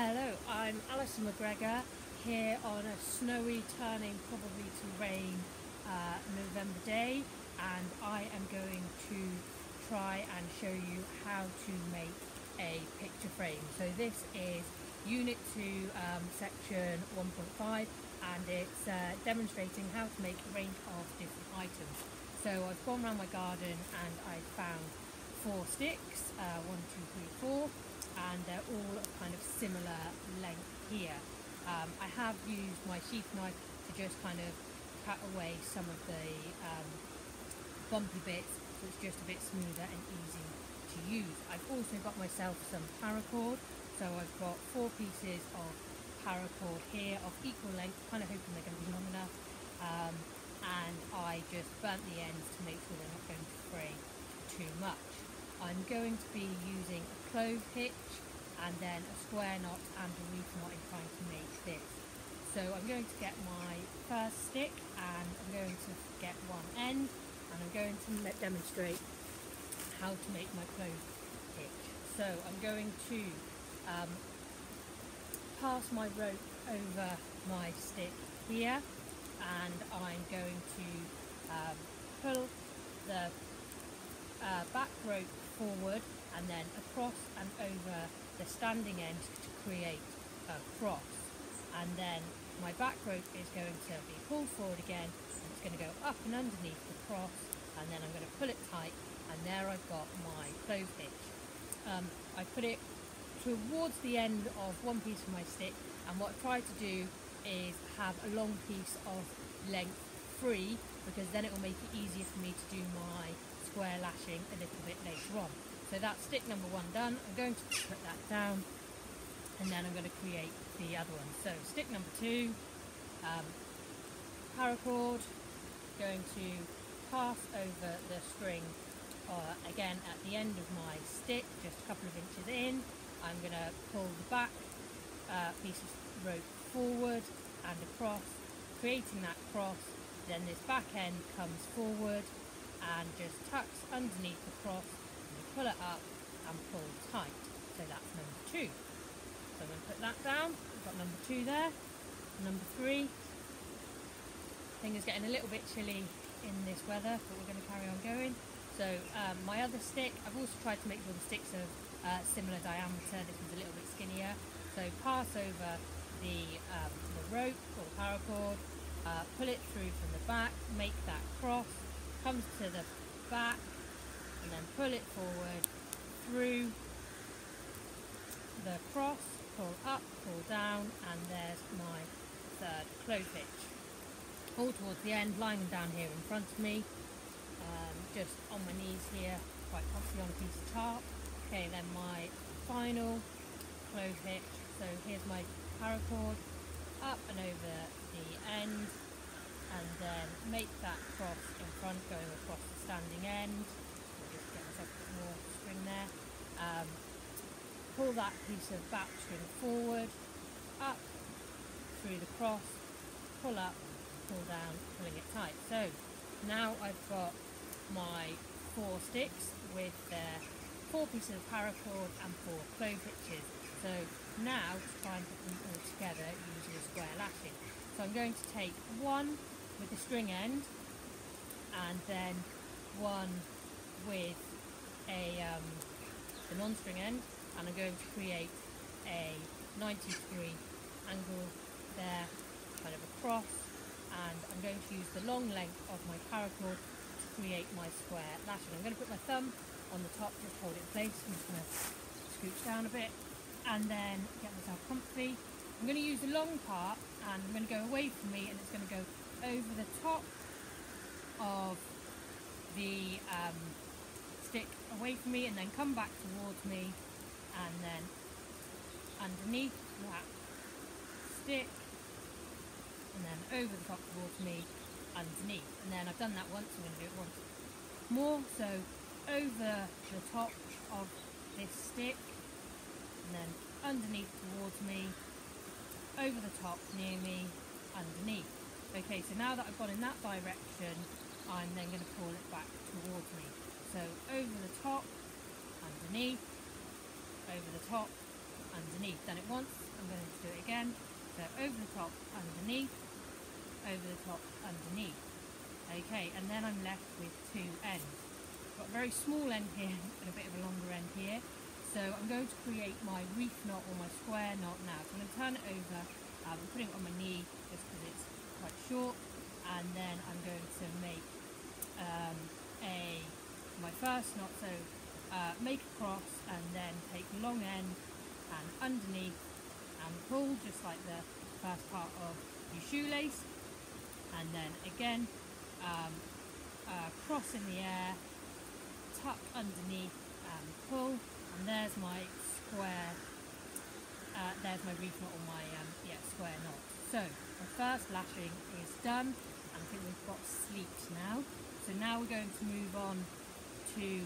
Hello, I'm Alison McGregor here on a snowy, turning probably to rain uh, November day, and I am going to try and show you how to make a picture frame. So this is Unit 2, um, Section 1.5, and it's uh, demonstrating how to make a range of different items. So I've gone around my garden and I found four sticks, uh, one, two, three, four, and they're all kind of similar length here. Um, I have used my sheath knife to just kind of cut away some of the um, bumpy bits so it's just a bit smoother and easy to use. I've also got myself some paracord, so I've got four pieces of paracord here of equal length, kind of hoping they're going to be long enough. Um, and I just burnt the ends to make sure they're not going to fray too much. I'm going to be using a clove hitch and then a square knot and a reef knot in trying to make this. So I'm going to get my first stick and I'm going to get one end and I'm going to demonstrate how to make my clove hitch. So I'm going to um, pass my rope over my stick here and I'm going to um, pull the uh, back rope forward and then across and over the standing end to create a cross and then my back rope is going to be pulled forward again and it's going to go up and underneath the cross and then I'm going to pull it tight and there I've got my clove hitch. Um, I put it towards the end of one piece of my stick and what I try to do is have a long piece of length free because then it will make it easier for me to do my square lashing a little bit later on. So that's stick number one done. I'm going to put that down and then I'm going to create the other one. So stick number two, um, paracord, going to pass over the string uh, again at the end of my stick, just a couple of inches in. I'm going to pull the back uh, piece of rope forward and across, creating that cross. Then this back end comes forward and just tucks underneath the cross and you pull it up and pull tight. So that's number two. So I'm going to put that down. I've got number two there. Number three. Thing is getting a little bit chilly in this weather, but we're going to carry on going. So um, my other stick, I've also tried to make sure the sticks are uh, similar diameter. This one's a little bit skinnier. So pass over the, um, the rope or the paracord, uh, pull it through from the back, make that cross, comes to the back and then pull it forward through the cross, pull up, pull down, and there's my third clove hitch. All towards the end, lying down here in front of me, um, just on my knees here, quite comfy on a piece of tarp. Okay, then my final clove hitch. So here's my paracord, up and over the end, and then make that cross in front going across the standing end. Just get myself a bit more string there. Um, pull that piece of back string forward, up through the cross, pull up, pull down, pulling it tight. So now I've got my four sticks with their four pieces of paracord and four clove hitches. So now to try and put them all together using a square lashing. So I'm going to take one with the string end and then one with a um, the non-string end and I'm going to create a 90 degree angle there kind of across and I'm going to use the long length of my paracord to create my square lashing. I'm going to put my thumb on the top, just hold it in place. I'm just going to scooch down a bit and then get myself comfy. I'm going to use the long part and I'm going to go away from me and it's going to go over the top of the um, stick away from me and then come back towards me and then underneath that stick and then over the top towards me underneath. And then I've done that once I'm going to do it once more. So over the top of this stick and then underneath towards me over the top near me underneath Okay, so now that I've gone in that direction, I'm then going to pull it back towards me. So over the top, underneath, over the top, underneath. Done it once, I'm going to do it again. So over the top, underneath, over the top, underneath. Okay, and then I'm left with two ends. Got a very small end here and a bit of a longer end here. So I'm going to create my reef knot or my square knot now. So I'm going to turn it over, um, I'm putting it on my knee just because it's quite short, and then I'm going to make um, a my first knot. So uh, make a cross and then take long end and underneath and pull just like the first part of your shoelace and then again um, uh, cross in the air tuck underneath and pull and there's my square uh, there's my reef knot or my um, yeah square knot so the first lashing is done and I think we've got sleeps now so now we're going to move on to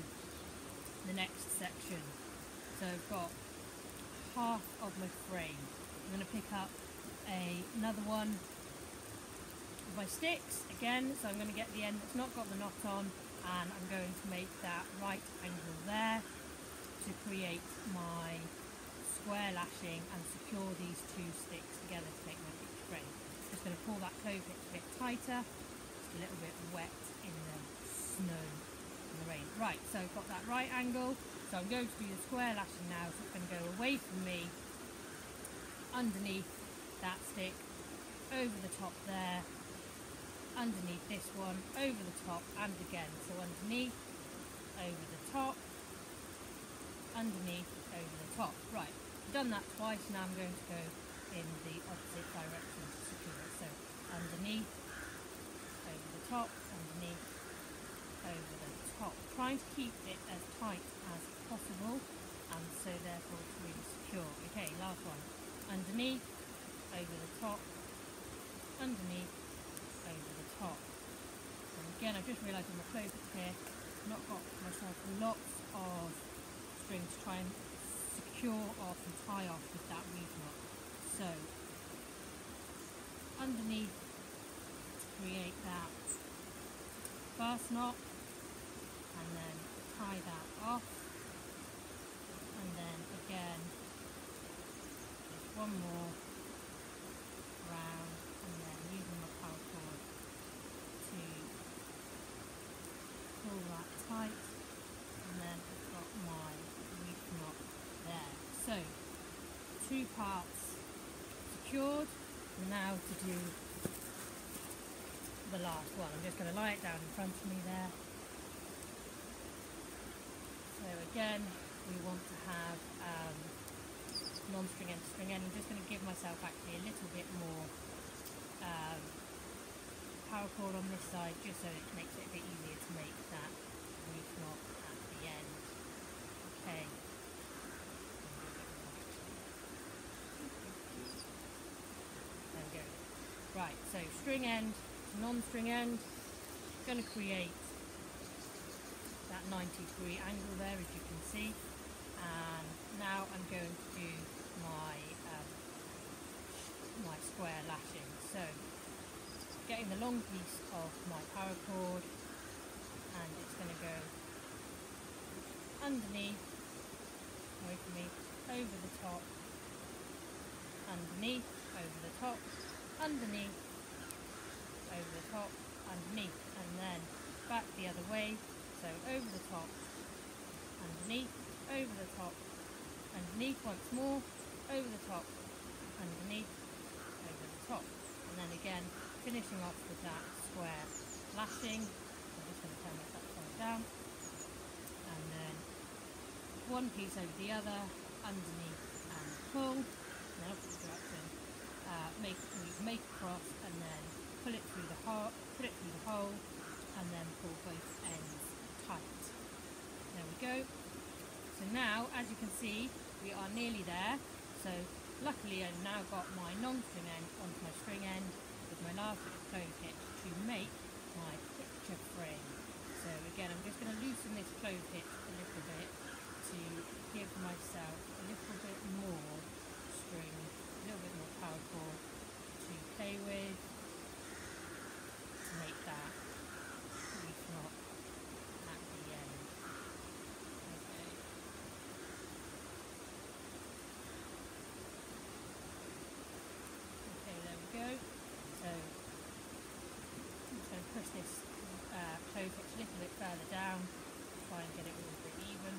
the next section. So I've got half of my frame. I'm going to pick up a, another one of my sticks again. So I'm going to get the end that's not got the knot on and I'm going to make that right angle there to create my square lashing and secure these two sticks together to make my picture frame. Just going to pull that clove hitch a bit tighter. It's a little bit wet in the snow and the rain. Right, so I've got that right angle. So I'm going to do the square lashing now. So it's going to go away from me, underneath that stick, over the top there, underneath this one, over the top and again. So underneath, over the top, underneath, over the top. Right, done that twice. Now I'm going to go in the opposite direction to secure it. So underneath, over the top, underneath, over the top, trying to keep it as tight as possible and so therefore it's really secure. Okay, last one. Underneath, over the top, underneath, over the top. And again, I've just realised on my clothes here, not got myself lots of to try and secure off and tie off with that reef knot. So, underneath to create that first knot and then tie that off and then again just one more round and then using my paracord to pull that tight and then I've got my reef knot there. So two parts secured now to do the last one. I'm just going to lie it down in front of me there so again, we want to have um, non-string end to string end. I'm just going to give myself actually a little bit more um, paracord on this side just so it makes it a bit easier to make that knot at the end. Okay. There we go. Right, so string end non-string end. Going to create that 90 degree angle there as you can see and now I'm going to do my um, my square lashing so getting the long piece of my paracord and it's going to go underneath away from me over the top underneath over the top underneath over the top underneath and then back the other way so over the top, underneath, over the top, underneath once more, over the top, underneath, over the top. And then again, finishing off with that square lashing. I'm just going to turn this upside down. And then one piece over the other, underneath and pull. And then opposite direction, uh, make, make a cross and then pull it through the hole, put it through the hole, and then pull both ends tight. There we go. So now, as you can see, we are nearly there. So luckily I've now got my non-string end onto my string end with my last bit of clove hitch to make my picture frame. So again, I'm just going to loosen this clove hitch a little bit to give myself a little bit further down, try and get it all a bit even.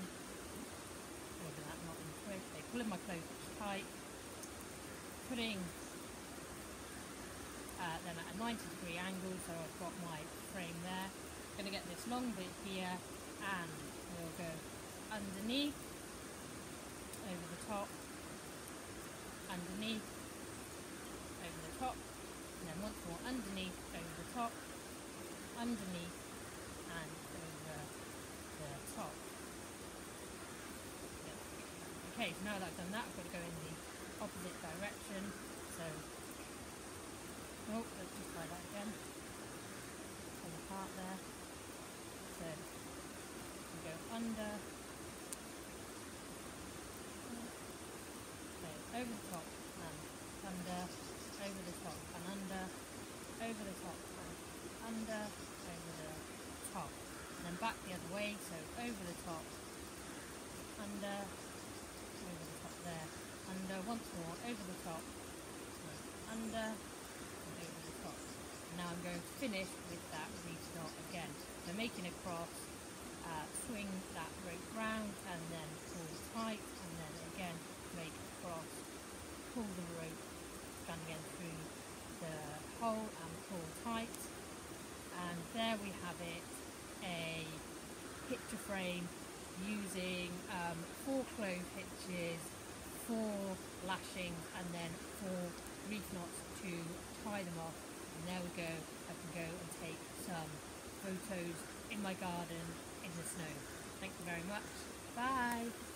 That knot quick. Okay, pulling my clothes tight, putting uh, then at a 90 degree angle, so I've got my frame there. Going to get this long bit here and we'll go underneath, over the top, underneath, over the top, and then once more underneath, over the top, underneath, top. Okay, so now that I've done that, I've got to go in the opposite direction. So, oh, let's just try that again. Pull apart there. So, we go under, Okay, over the top and under, over the top and under, over the top and under, over the top. And then back the other way, so over the top, under, over the top there, under, once more, over the top, under, and over the top. Now I'm going to finish with that knot again. So making a cross, uh, swing that rope round and then pull tight and then again make a cross, pull the rope down again through the hole and pull tight and there we have it a picture frame using um, four clove hitches, four lashings and then four reef knots to tie them off and there we go, I can go and take some photos in my garden in the snow. Thank you very much. Bye.